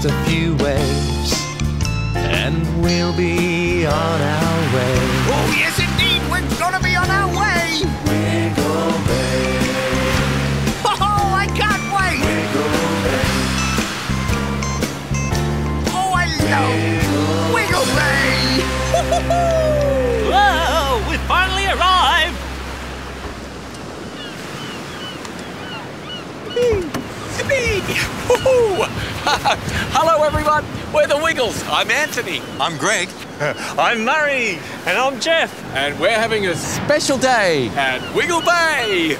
Just a few waves, and we'll be on our Hello, everyone. We're the Wiggles. I'm Anthony. I'm Greg. I'm Murray! And I'm Jeff! And we're having a special day at Wiggle Bay.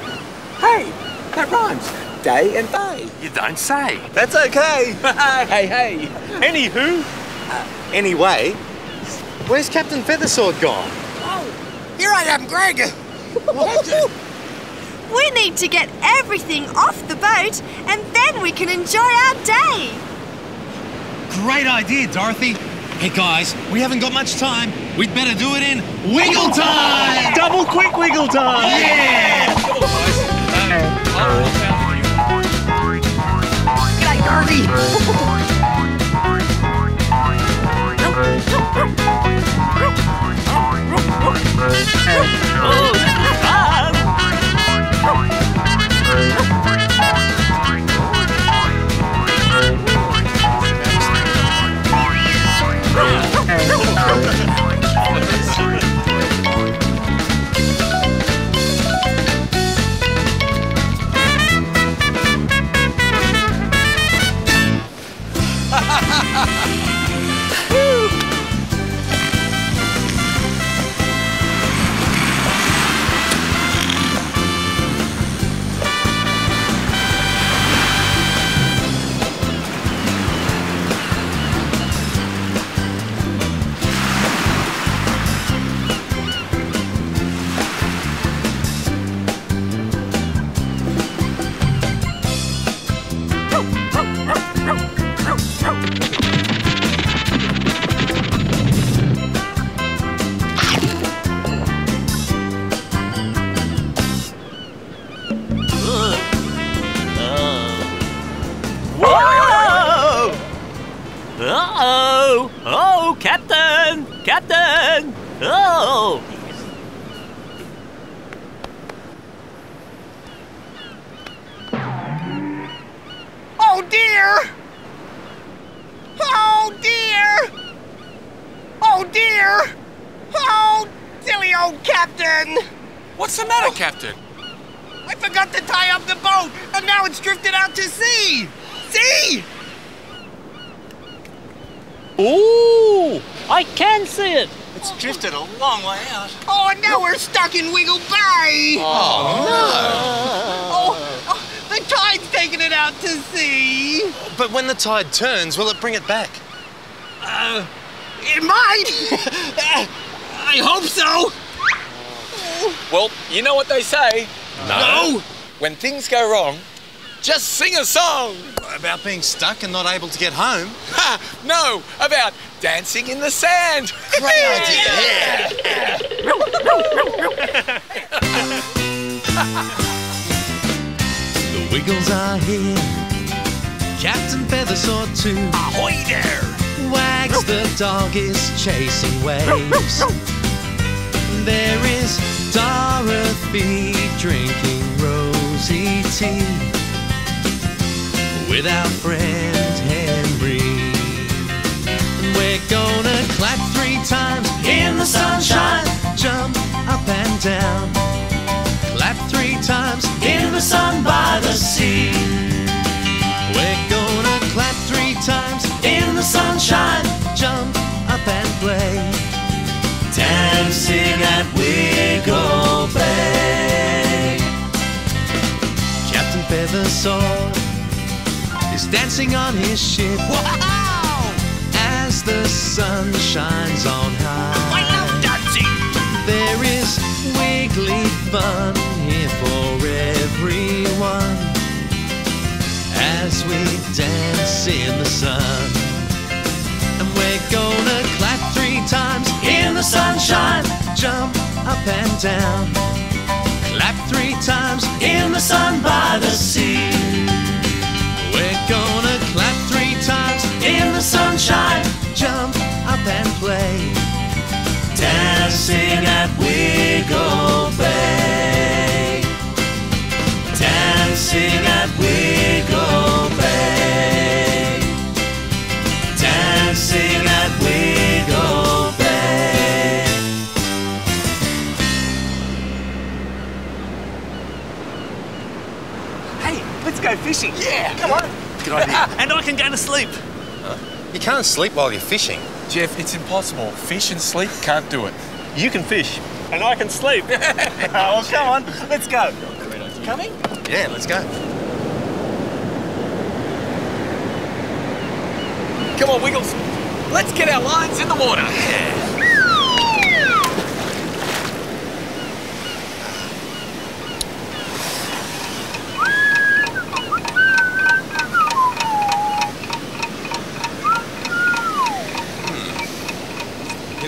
Hey, that rhymes. Day and bay. You don't say. That's okay! hey, hey. Anywho, uh, Anyway, where's Captain Feathersword gone? Oh, here I am, Greg! We need to get everything off the boat and then we can enjoy our day. Great idea, Dorothy. Hey guys, we haven't got much time. We'd better do it in wiggle time! double quick wiggle time! Yeah! G'day, Dorothy! Oh, fun! Silly old captain! What's the matter, Captain? I forgot to tie up the boat, and now it's drifted out to sea! See? Ooh! I can see it! It's drifted a long way out. Oh, and now we're stuck in Wiggle Bay! Oh, ah. Oh, oh, the tide's taking it out to sea. But when the tide turns, will it bring it back? Uh, it might! I hope so! Well, you know what they say. No. When things go wrong, just sing a song. About being stuck and not able to get home? Ha! No, about dancing in the sand. Great idea. The Wiggles are here. Captain Feathersword too. Ahoy there! Wags the dog is chasing waves. There is Dorothy drinking rosy tea with our friend Henry. And we're gonna clap three times in the sunshine, jump up and down. Clap three times in the sun by the sea. We're gonna clap three times in the sunshine, jump up and play. Dancing at Wiggle Bay. Captain Feathersword is dancing on his ship. Wow! As the sun shines on high. I love dancing! There is wiggly fun here for everyone as we dance in the sun. And we're gonna clap three times in the sunshine, jump up and down. Clap three times in the sun by the sea. We're gonna clap three times in the sunshine, jump up and play dancing at Wiggle Bay. Good idea. and I can go to sleep. Uh, you can't sleep while you're fishing. Jeff, it's impossible. Fish and sleep can't do it. You can fish, and I can sleep. oh, come on, let's go. Coming? Yeah, let's go. Come on, Wiggles. Let's get our lines in the water. You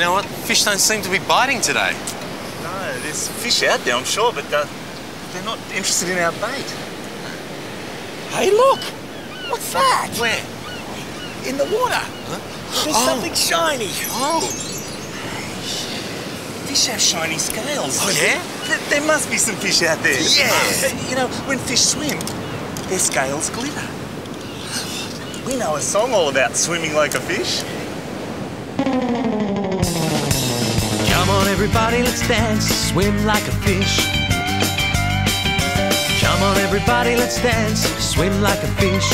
know what? Fish don't seem to be biting today. No, there's fish out there, I'm sure, but uh, they're not interested in our bait. Hey, look! What's that? Where? In the water. There's Oh. something shiny. Oh, Fish have shiny scales. Oh, yeah? There, there must be some fish out there. Yeah. You know, when fish swim, their scales glitter. We know a song all about swimming like a fish. Everybody, let's dance, swim like a fish. Come on, everybody, let's dance, swim like a fish.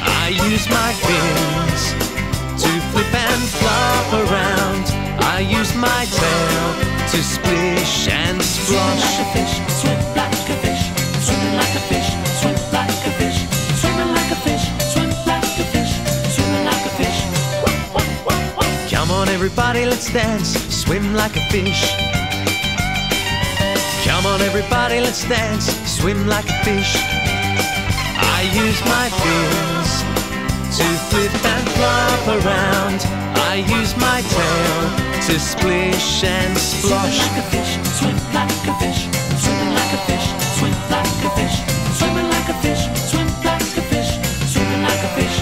I use my fins to flip and flop around. I use my tail to splish and splosh. Swim like a fish, swim like a fish, swimming like a fish, swim like a fish, swimming like a fish, swim like a fish, swimming like a fish. Come on, everybody, let's dance, swim like a fish. Come on, everybody, let's dance, swim like a fish. I use my fins to flip and flop around. I use my tail to splish and splosh. Swim like a fish, swim like a fish, swimming like a fish, swim like a fish, swimming like a fish, swim like a fish, swimming like a fish.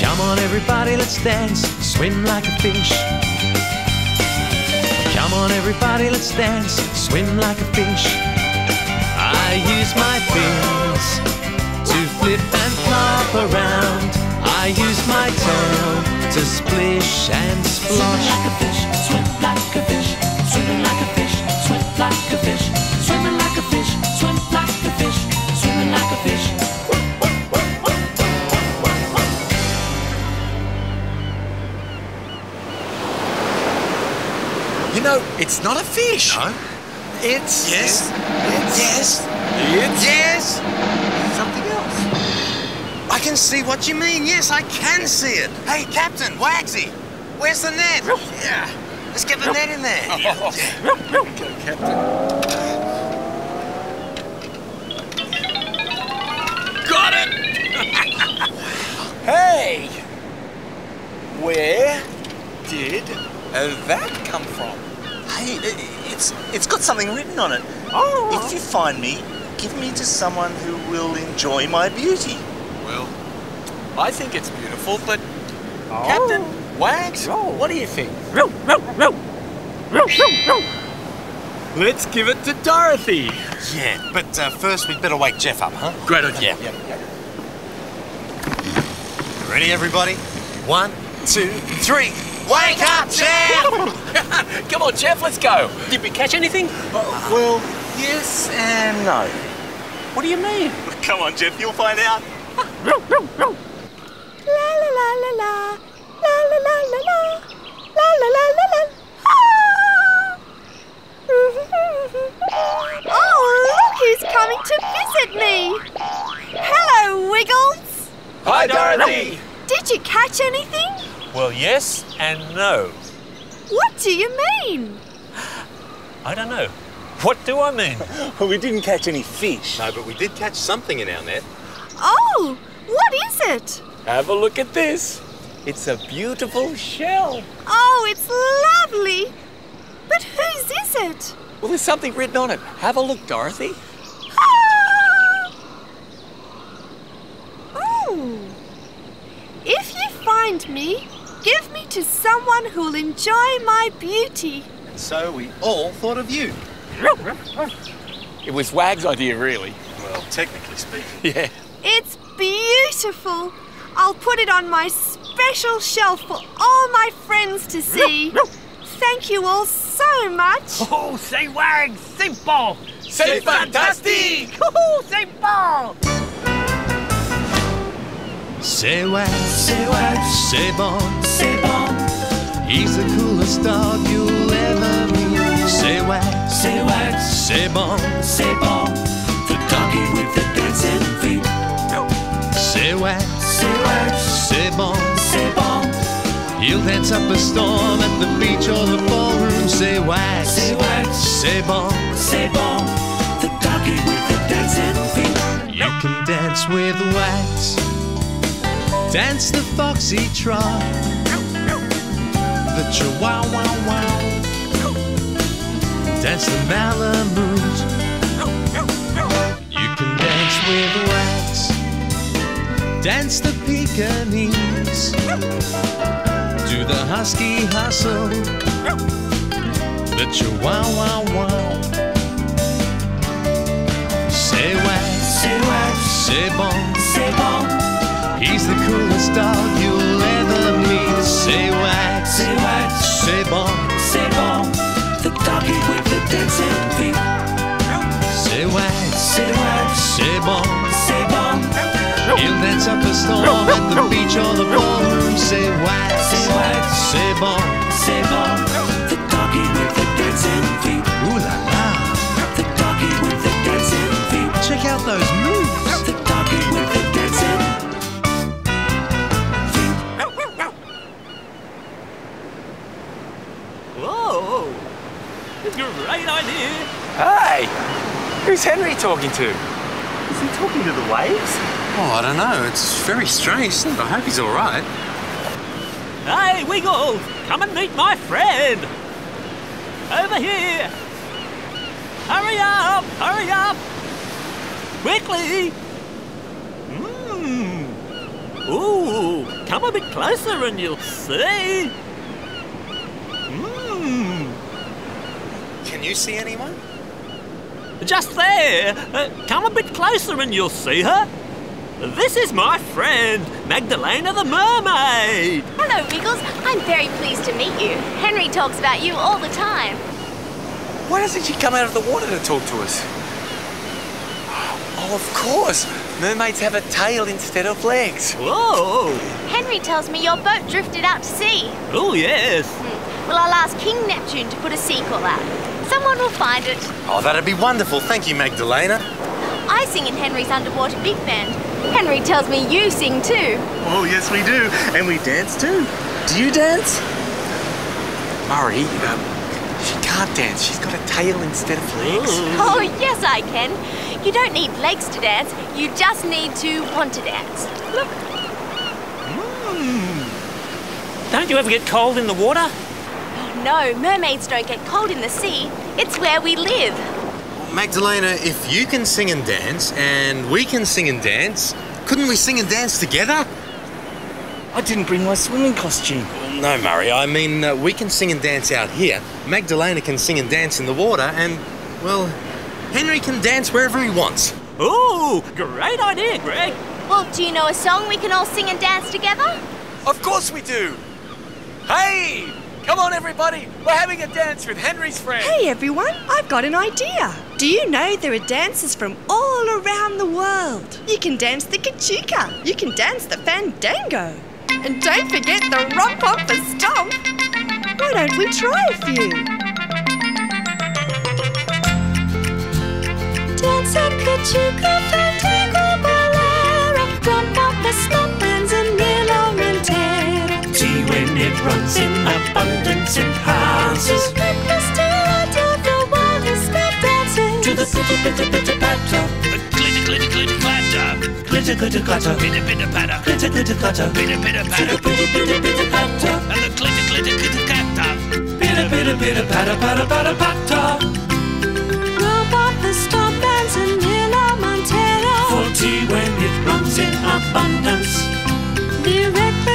Come on, everybody, let's dance, swim like a fish. Come on, everybody, let's dance, swim like a fish. I use my fins to flip and flop around. I use my tail to splish and splosh. Swim like a fish, swim like a fish, it's not a fish. no. It's Yes. It's Yes. It's Yes! something else. I can see what you mean. Yes, I can see it. Hey, Captain, Wagsy, where's the net? Yeah. Let's get the net in there. Oh. Go, Captain. Got it! hey! Where did that come from? Hey, it's it's got something written on it. Oh. If you find me, give me to someone who will enjoy my beauty. Well, I think it's beautiful, but Captain Wags, what do you think? Let's give it to Dorothy. Yeah, but uh, first we'd better wake Jeff up, huh? Great idea. Ready, everybody? One, two, three. Wake up, Jeff! Come on, Jeff, let's go. Did we catch anything? Well, yes and no. What do you mean? Come on, Jeff, you'll find out. La la la la la. La la la la la. La la la la la. Ah! Oh, look who's coming to visit me. Hello, Wiggles. Hi, Dorothy. Did you catch anything? Well, yes and no. What do you mean? I don't know. What do I mean? Well, we didn't catch any fish. No, but we did catch something in our net. Oh, what is it? Have a look at this. It's a beautiful shell. Oh, it's lovely. But whose is it? Well, there's something written on it. Have a look, Dorothy. Ah! Oh. If you find me, give me to someone who'll enjoy my beauty. And so we all thought of you. It was Wag's idea, really. Well, technically speaking. Yeah. It's beautiful. I'll put it on my special shelf for all my friends to see. Thank you all so much. Oh, say Wag, say ball. Say fantastique! Oh, say ball. C'est Wags, c'est Wags, c'est bon, c'est bon. He's the coolest dog you'll ever meet. C'est Wags, c'est Wags, c'est bon, c'est bon. The doggy with the dancing feet. C'est Wags, c'est Wags, c'est bon, c'est bon. He'll dance up a storm at the beach or the ballroom. C'est Wags, c'est Wags, c'est bon, c'est bon. The doggy with the dancing feet. You can dance with Wags. Dance the foxy trot, the chihuahua wow. Dance the malamute. You can dance with Wags. Dance the Pekingese. Do the husky hustle, the chihuahua wow. C'est Wags, c'est Wags, c'est bon, c'est bon. He's the coolest dog you'll ever Say Wags, say Wags, c'est bon, c'est bon. The doggy with the dancing feet. Say Wags, say Wags, c'est bon, c'est bon. He'll dance up a storm at the beach or the ballroom. Say Wags, say Wags, c'est bon, c'est bon. The doggy with the dancing feet. Ooh la la. The doggy with the dancing feet. Check out those moves. The Great idea. Hey! Who's Henry talking to? Is he talking to the waves? Oh, I don't know. It's very strange. I hope he's all right. Hey, Wiggles, come and meet my friend. Over here. Hurry up, hurry up. Quickly. Mmm. Ooh, come a bit closer and you'll see. Mmm. Can you see anyone? Just there. Uh, come a bit closer and you'll see her. This is my friend, Magdalena the Mermaid. Hello, Wiggles. I'm very pleased to meet you. Henry talks about you all the time. Why doesn't she come out of the water to talk to us? Oh, of course. Mermaids have a tail instead of legs. Whoa. Henry tells me your boat drifted out to sea. Oh, yes. Well, I'll ask King Neptune to put a sequel out. Someone will find it. Oh, that'd be wonderful. Thank you, Magdalena. I sing in Henry's underwater big band. Henry tells me you sing too. Oh, yes, we do. And we dance too. Do you dance? Murray, um, she can't dance. She's got a tail instead of legs. Oh, yes, I can. You don't need legs to dance, you just need to want to dance. Look, Don't you ever get cold in the water? No, mermaids don't get cold in the sea. It's where we live. Magdalena, if you can sing and dance, and we can sing and dance, couldn't we sing and dance together? I didn't bring my swimming costume. No, Murray, I mean, uh, we can sing and dance out here. Magdalena can sing and dance in the water, and, well, Henry can dance wherever he wants. Ooh, great idea, Greg. Well, do you know a song we can all sing and dance together? Of course we do. Hey, come on, everybody. We're having a dance with Henry's friends. Hey everyone, I've got an idea. Do you know there are dancers from all around the world? You can dance the Cachuca, you can dance the Fandango, and don't forget the Romp Off the Stomp. Why don't we try a few? Dance a Cachuca, Fandango, Bolero, Romp Off the Stomp. Tea it runs in abundance enhances to the pitter pitter pitter patter. Glitter, glitter, glitter, clatter. Glitter glitter clatter. Pitter, pitter, patter. Glitter glitter clatter. Pitter, pitter, To the patter. pitter pitter pitter patter. And the glitter, glitter, glitter, clatter. Pitter pitter pitter patter patter patter patter. For tea when it runs in abundance. The reckless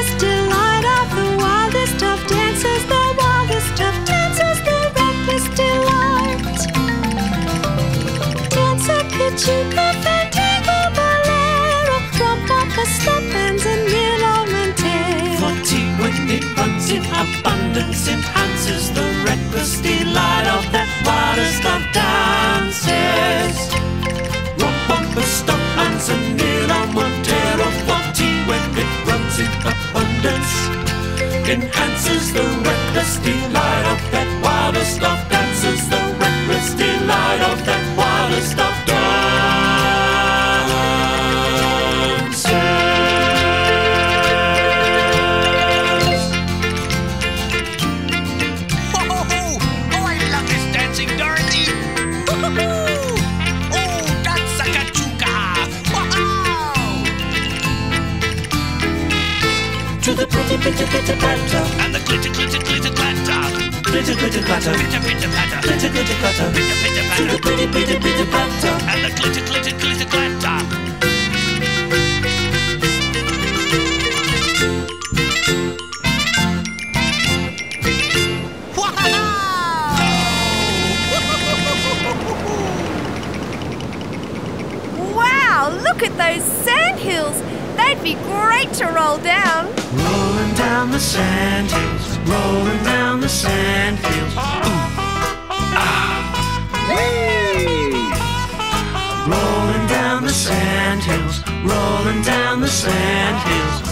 in abundance enhances the reckless delight of that wildest of dances. On the stump and Zanillo Montero. For tea when it runs in abundance enhances the reckless delight of that wildest of dances. Pitter pitter patter. And the glitter, glitter, glitter, clatter. Glitter glitter clatter. Pitter, pitter, patter. Glitter glitter clatter. Pitter, pitter, patter. pitter pitter pitter patter. And the glitter, glitter, glitter, clatter. Wow, look at those. They'd be great to roll down. Rolling down the sand hills, rolling down the sand hills. Ooh. Ah. Rolling down the sand hills, rolling down the sand hills.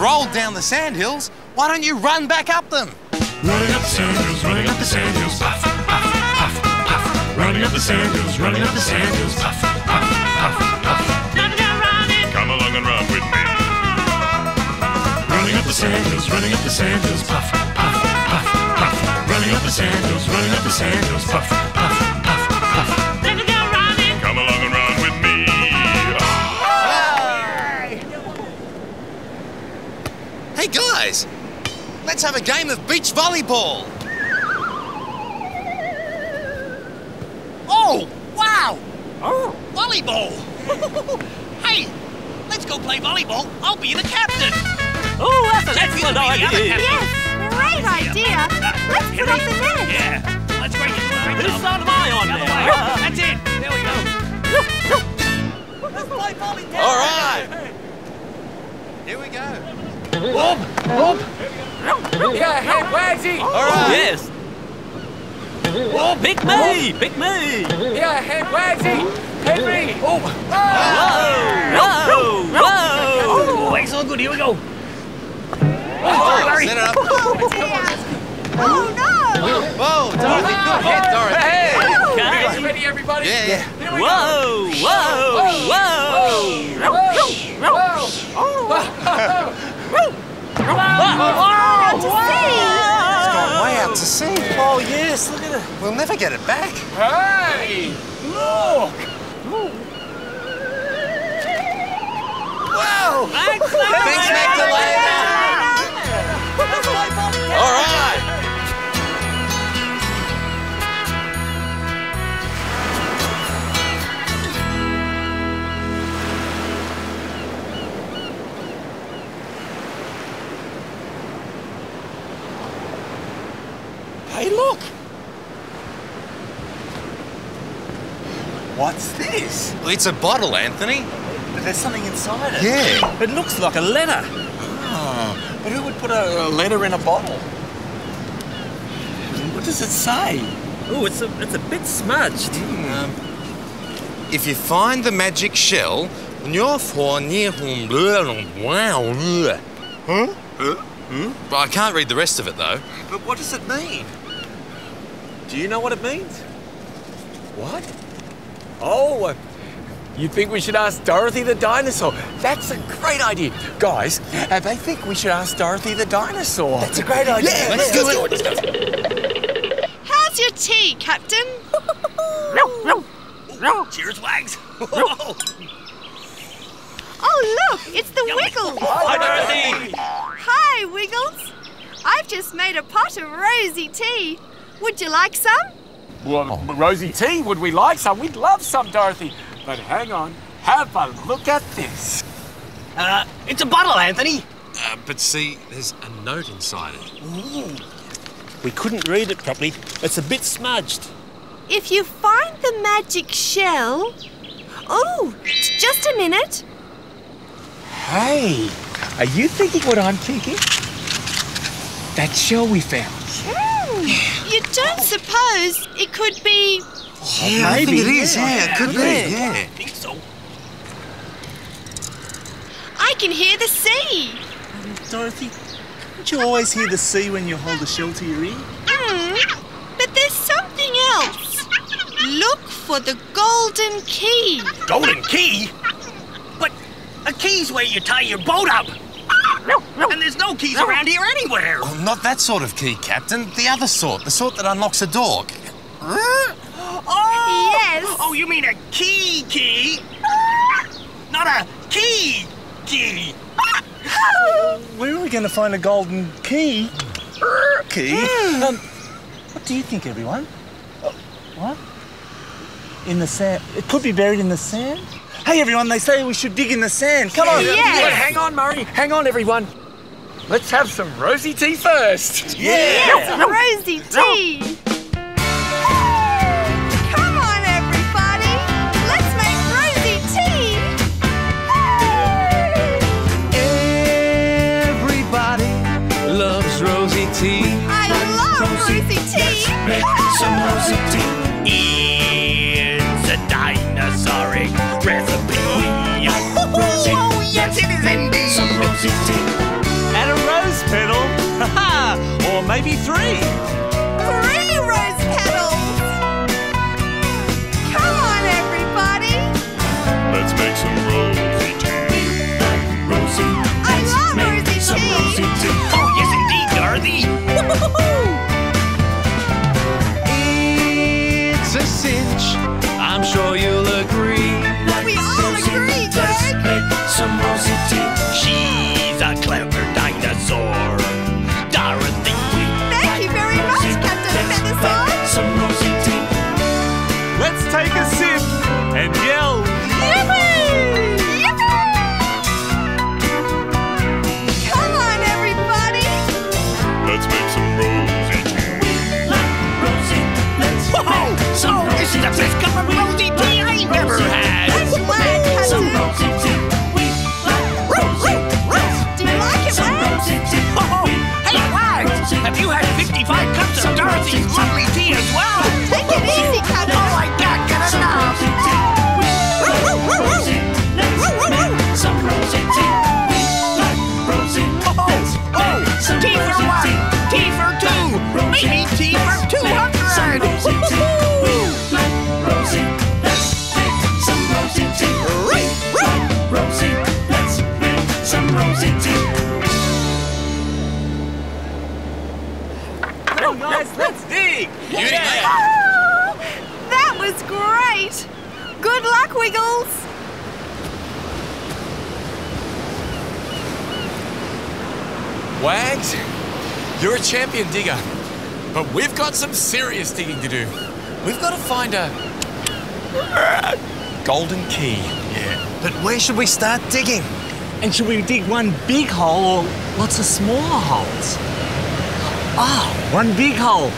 Rolled down the sand hills, why don't you run back up them? Running up the sand hills, running up the sand hills, puff, puff, puff, puff. Running up the sand hills, running up the sand hills, puff, puff, puff, puff. Come along and run with me. Running up the sand hills, running up the sand hills, puff, puff, puff, puff. Running up the sand hills, running up the sand hills, puff, puff, puff, guys, let's have a game of beach volleyball. Oh, wow! Oh. Volleyball! hey, let's go play volleyball. I'll be the captain. Oh, that's an Jeffy will excellent be the other idea. Yes, great idea. Let's put up the net. Yeah. Let's break it. Whose side am I on The other now? way. That's it. There we go. Let's play volleyball. All right. Here we go. Yeah, hey, Wagsy! All right. Yes. Oh, pick me! Pick me! Yeah, hey, Wagsy! Henry! Oh! Whoa! Whoa! Whoa! Oh, it's all good. Here we go. Oh, oh, Set it up. Oh, oh no! Whoa, Dorothy, good hit, Dorothy. Hey! Okay. You ready, everybody? Yeah, yeah. Here we go. Whoa! Whoa! Whoa! Out to sea! Gone way out to sea. Oh, yes, look at it. We'll never get it back. Hey! Look! Whoa! Thanks, Thanks, Magdalena. All right. Hey, look. What's this? Well, it's a bottle, Anthony. But there's something inside it. Yeah. It looks like a letter. Oh, but who would put a, a letter in a bottle? What does it say? Oh, it's a it's a bit smudged. Hmm. Um. If you find the magic shell, you're for near Wow. Huh? Hmm? Well, I can't read the rest of it though. But what does it mean? Do you know what it means? What? Oh, uh, you think we should ask Dorothy the dinosaur? That's a great idea. Guys, uh, they think we should ask Dorothy the dinosaur. That's a great idea. Yeah, let's do it. How's your tea, Captain? Cheers, Wags. Oh, look, it's the Wiggles. Hi, Dorothy. Hi, Wiggles. I've just made a pot of rosy tea. Would you like some? Well, Rosie T, would we like some? We'd love some, Dorothy. But hang on, have a look at this. Uh, it's a bottle, Anthony. Uh, but see, there's a note inside it. Ooh. We couldn't read it properly. It's a bit smudged. If you find the magic shell. Oh, j- just a minute. Hey, are you thinking what I'm thinking? That shell we found. You don't suppose it could be. Yeah, I think it is. Yeah, it could be. Yeah. I think so. I can hear the sea. Dorothy, don't you always hear the sea when you hold a shell to your ear? Hmm, but there's something else. Look for the golden key. Golden key? But a key's where you tie your boat up. And there's no keys around here anywhere. Oh, not that sort of key, Captain. The other sort. The sort that unlocks a door. Oh! Yes. Oh, you mean a key key? Not a key key. Where are we going to find a golden key? Key? Um, what do you think, everyone? Uh, What? In the sand? It could be buried in the sand? Hey, everyone, they say we should dig in the sand. Come on. Yes. But hang on, Murray. Hang on, everyone. Let's have some rosy tea first. Yes, rosy tea. Come on, everybody. Let's make rosy tea. Everybody loves rosy tea. I love rosy tea. Some rosy tea. It's a dinosauric indeed. Some rosy tea. And a rose petal. Ha Or maybe three. Three rose petals. Come on, everybody. Let's make some rosy tea. Rosy. I love rosy tea. tea. Oh, yes, indeed, Dorothy. It's a cinch. I'm sure you'll agree. We all agree, Greg. Make some rosy Have you had 55 cups of Dorothy's champion digger, but we've got some serious digging to do. We've got to find a golden key. Yeah. But where should we start digging? And should we dig one big hole or lots of smaller holes? Oh, one big hole.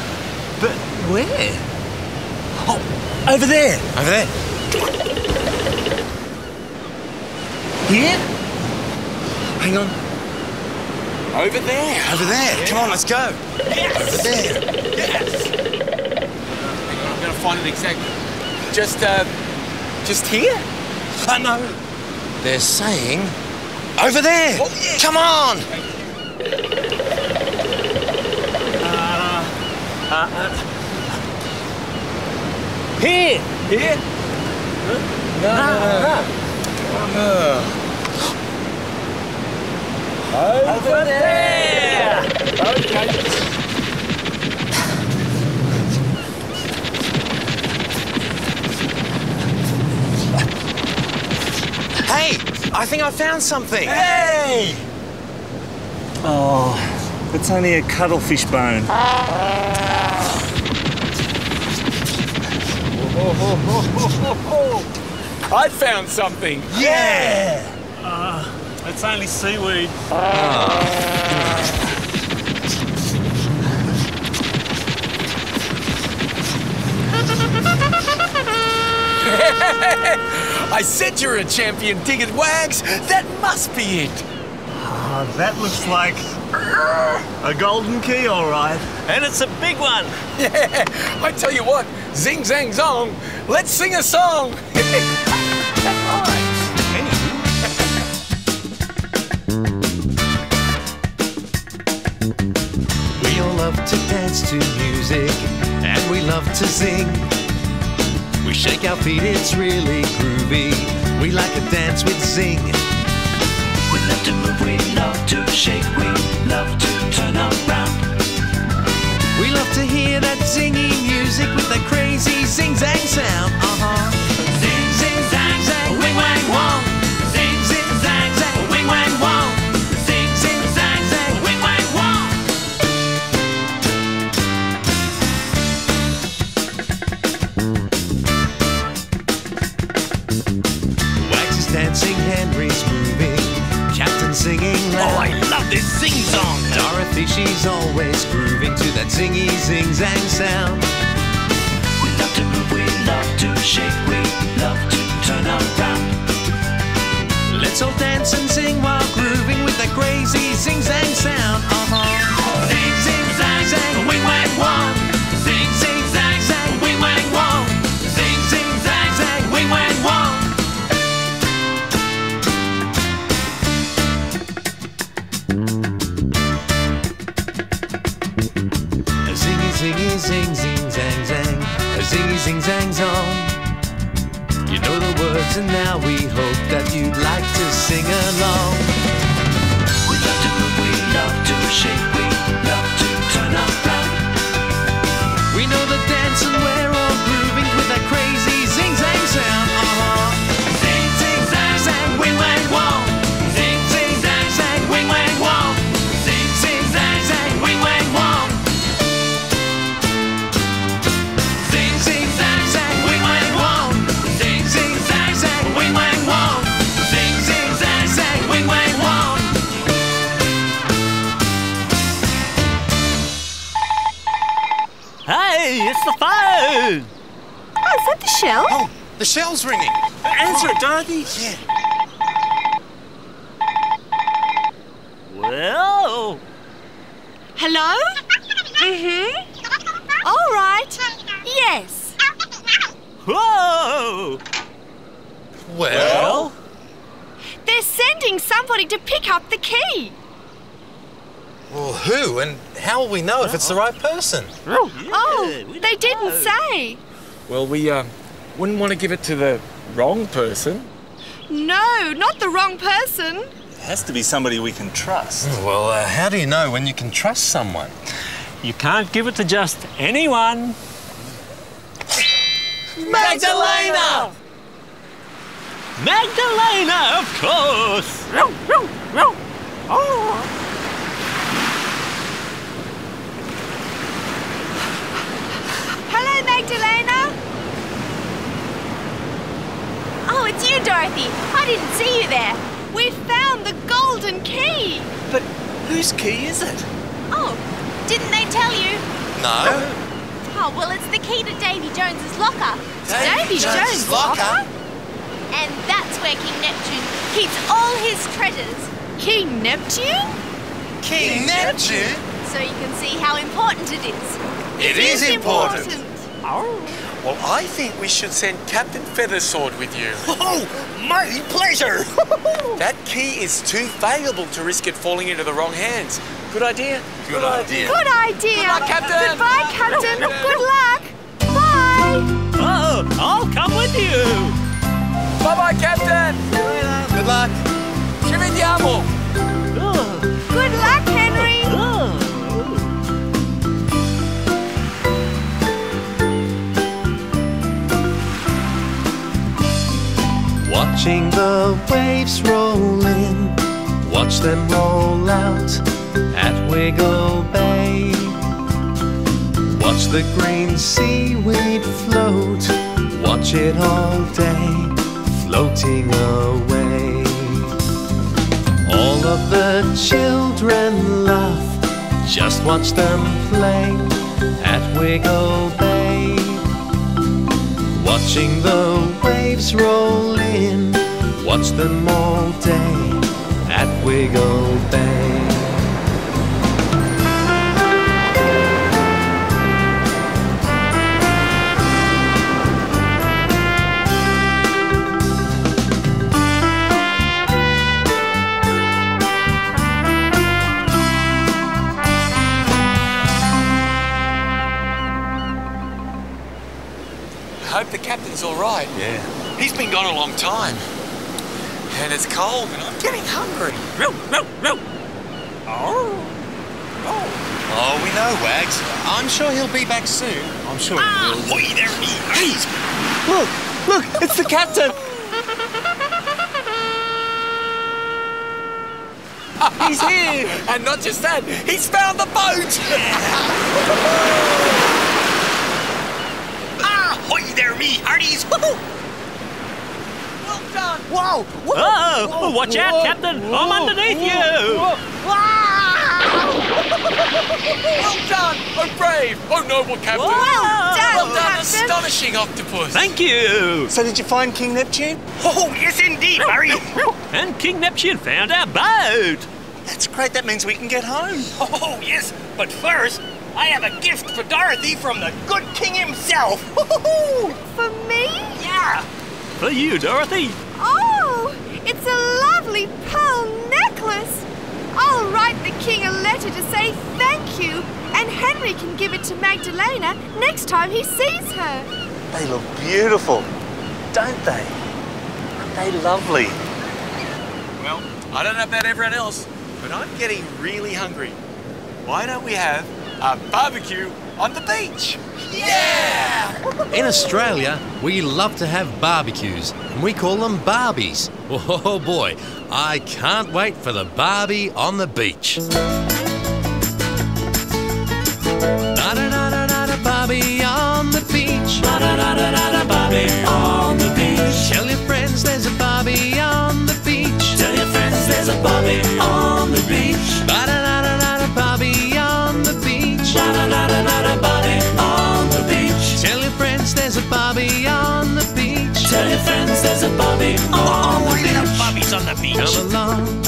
But where? Oh, over there. Over there. Here? Hang on. Over there. Over there. Come on, let's go. Over there. I'm going to find it exactly. Just, uh, just here? I know. They're saying over there. Come on. Here. Here? Over there. Hey, I think I found something. Hey! Oh, it's only a cuttlefish bone. I found something. Yeah! Uh, it's only seaweed. Ah. I said you're a champion digging wags. That must be it. Oh, that looks like a golden key, all right. And it's a big one. Yeah, I tell you what, zing zang zong, let's sing a song. We all love to dance to music and we love to sing. We shake our feet, it's really groovy. We like to dance with Zing. We love to move, we love to shake, we love to turn around. We love to hear that zingy music with that crazy zing zang sound. Uh she's always grooving to that zingy zing zang sound. We love to move, we love to shake, we love to turn around. Let's all dance and sing while grooving with that crazy zing zang sound. Uh huh. Zing, zing, zang, zang, wing, wang, wong. It, Dorothy. Well, Hello? Mm-hmm. All right. Yes. whoa. Well, They're sending somebody to pick up the key. well, who and how will we know if it's the right person? oh, we they didn't know. say. Well, we uh, wouldn't want to give it to the wrong person. No, not the wrong person. It has to be somebody we can trust. Well, uh, how do you know when you can trust someone? You can't give it to just anyone. Magdalena! Magdalena, of course. Hello, Magdalena. Oh, it's you, Dorothy. I didn't see you there. We found the golden key. But whose key is it? Oh, didn't they tell you? No. Oh, oh well, it's the key to Davy Jones's locker. Davy Jones' locker? And that's where King Neptune keeps all his treasures. King Neptune? King Neptune? So you can see how important it is. It is important. Oh. Well, I think we should send Captain Feathersword with you. Oh, my pleasure. That key is too valuable to risk it falling into the wrong hands. Good idea? Good idea. Good idea. Good luck, Captain. Goodbye, Captain. Good luck. Bye. Oh, I'll come with you. Bye-bye, Captain. Good luck. Ci vediamo. Good luck, Watching the waves roll in, watch them roll out at Wiggle Bay. Watch the green seaweed float, watch it all day, floating away. All of the children laugh, just watch them play at Wiggle Bay. Watching the waves roll in, watch them all day at Wiggle Bay. Yeah. He's been gone a long time. And it's cold, and I'm getting hungry. Ro, no, no. Oh, Oh. Oh, we know, Wags. I'm sure he'll be back soon. I'm sure Ah, it will. hoy there, me hearties. Look, look, it's the captain. He's here! and not just that, he's found the boat! Ah, hoy there, me hearties. Woo-hoo. well done! Whoa, whoa. Oh, watch out, Captain. I'm underneath you. Well done! Oh, brave! Oh, noble captain! Well done, Well done, Captain. astonishing octopus! Thank you. So did you find King Neptune? Oh, yes, indeed, Barry. And King Neptune found our boat. That's great. That means we can get home. Oh, yes, but first, I have a gift for Dorothy from the good king himself. For me? Yeah. For you, Dorothy. Oh, it's a lovely pearl necklace. I'll write the king a letter to say thank you, and Henry can give it to Magdalena next time he sees her. They look beautiful, don't they? Aren't they lovely? Well, I don't know about everyone else, but I'm getting really hungry. Why don't we have a barbecue on the beach? Yeah! In Australia, we love to have barbecues, and we call them barbies. Oh boy, I can't wait for the barbie on the beach. Da-da-da-da-da, Barbie on the beach. Barbie on the beach. Tell your friends there's a Barbie on the beach. Tell your friends there's a Barbie on the beach. Da-da-da-da-da, friends there's a Barbie on the beach. Tell your friends there's a Bobby on Oh, the beach. bobbies on the beach. Come along,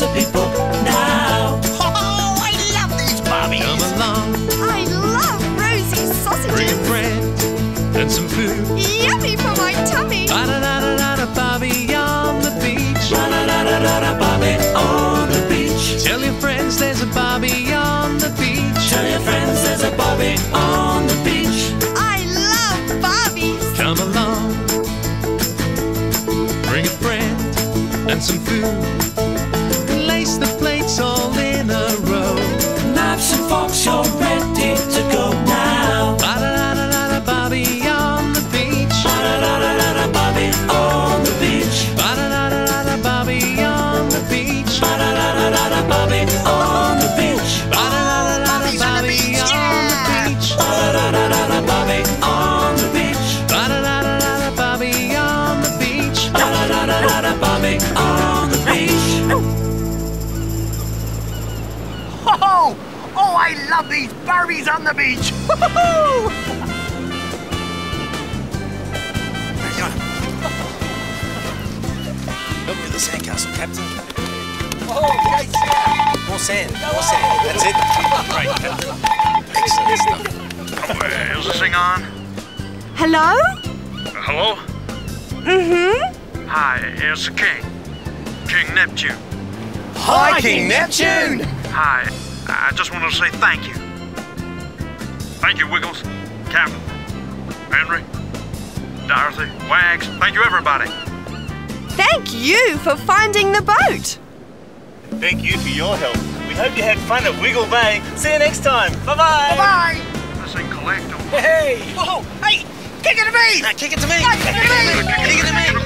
lots people now. Oh, I love these Bobbies. Come along. I love rosy sausages. Bring a friend and some food. Yummy for my tummy. Ba da da da da da Bobby on the beach. Ba da da da da da Bobby on the beach. Tell your friends there's a Bobby on the beach. Tell your friends there's a Bobby on the beach. I love Bobbies. Come along. Bring a friend and some food. Bobby on the beach. Bobby on the beach. Bobby on the beach. Bobby on the beach. Bobby on the beach. Oh, oh, I love these Barbies on the beach. Help me with the sandcastle, Captain. Oh, yes, yeah. More sand, more sand. That's it. Great, Captain. Excellent stuff. Is this thing on? Hello? Hello? Mm-hmm. Hi, it's the King. King Neptune. Hi, King Neptune! Hi, I just wanted to say thank you. Thank you, Wiggles, Captain, Henry, Dorothy, Wags. Thank you, everybody. Thank you for finding the boat. Thank you for your help. We hope you had fun at Wiggle Bay. See you next time. Bye-bye. Bye-bye. This ain't collectible. Hey! Oh, hey, kick it to me. Now, kick it to me. Kick it to me. Kick it to me. Kick it to me.